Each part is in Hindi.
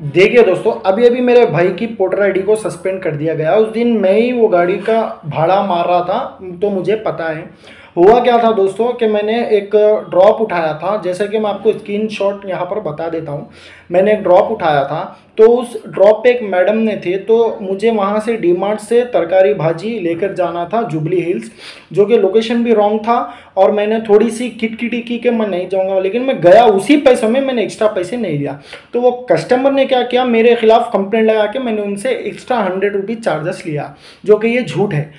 देखिए दोस्तों, अभी अभी मेरे भाई की पोर्टर आईडी को सस्पेंड कर दिया गया। उस दिन मैं ही वो गाड़ी का भाड़ा मार रहा था तो मुझे पता है। हुआ क्या था दोस्तों कि मैंने एक ड्रॉप उठाया था, जैसे कि मैं आपको स्क्रीन शॉट यहाँ पर बता देता हूँ। मैंने एक ड्रॉप उठाया था तो उस ड्रॉप पे एक मैडम ने थे तो मुझे वहाँ से डी से तरकारी भाजी लेकर जाना था जुबली हिल्स जो कि लोकेशन भी रॉन्ग था और मैंने थोड़ी सी किटकिटी की कि मैं नहीं जाऊँगा, लेकिन मैं गया उसी पैसों में, मैंने एक्स्ट्रा पैसे नहीं लिया। तो वो कस्टमर ने क्या किया, मेरे खिलाफ कंप्लेंट लगा के मैंने उनसे एक्स्ट्रा हंड्रेड रुपीज़ चार्जेस लिया, जो कि ये झूठ है।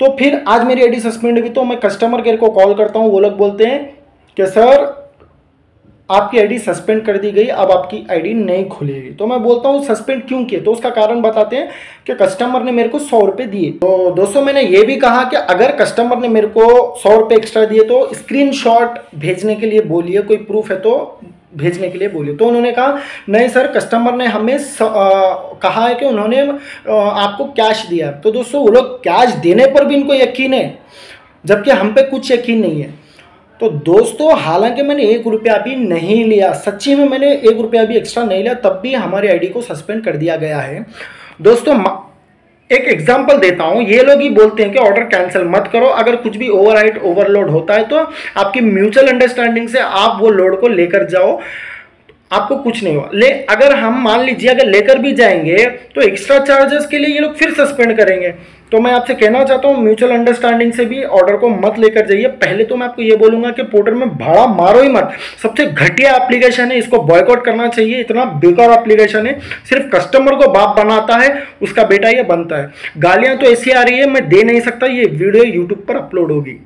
तो फिर आज मेरी आईडी सस्पेंड हुई तो मैं कस्टमर केयर को कॉल करता हूँ, वो लोग बोलते हैं कि, सर, आपकी आईडी सस्पेंड कर दी गई, अब आपकी आईडी नहीं खुलेगी। तो मैं बोलता हूँ, सस्पेंड क्यों किए? तो उसका कारण बताते हैं कि कस्टमर ने मेरे को सौ रुपये दिए। तो दोस्तों, मैंने ये भी कहा कि अगर कस्टमर ने मेरे को सौ रुपये एक्स्ट्रा दिए तो स्क्रीनशॉट भेजने के लिए बोलिए, कोई प्रूफ है तो भेजने के लिए बोले तो उन्होंने कहा नहीं सर कस्टमर ने हमें स, आ, कहा है कि उन्होंने आ, आपको कैश दिया तो दोस्तों वो लोग कैश देने पर भी इनको यकीन है जबकि हम पे कुछ यकीन नहीं है। तो दोस्तों हालाँकि मैंने एक रुपया भी नहीं लिया सच्ची में मैंने एक रुपया भी एक्स्ट्रा नहीं लिया तब भी हमारी आईडी को सस्पेंड कर दिया गया है। दोस्तों एक एग्ज़ाम्पल देता हूँ। ये लोग ही बोलते हैं कि ऑर्डर कैंसिल मत करो। अगर कुछ भी ओवर ओवरलोड होता है तो आपकी म्यूचुअल अंडरस्टैंडिंग से आप वो लोड को लेकर जाओ। आपको कुछ नहीं हुआ। ले, अगर हम मान लीजिए, अगर लेकर भी जाएँगे तो एक्स्ट्रा चार्जेस के लिए ये लोग फिर सस्पेंड करेंगे। तो मैं आपसे कहना चाहता हूँ म्यूचुअल अंडरस्टैंडिंग से भी ऑर्डर को मत लेकर जाइए। पहले तो मैं आपको ये बोलूँगा कि पोर्टल में भाड़ा मारो ही मत। सबसे घटिया एप्लीकेशन है, इसको बॉयकआउट करना चाहिए। इतना बेकार एप्लीकेशन है। सिर्फ़ कस्टमर को बाप बनाता है, उसका बेटा ये बनता है। गालियाँ तो ऐसी आ रही है, मैं दे नहीं सकता, ये वीडियो यूट्यूब पर अपलोड होगी।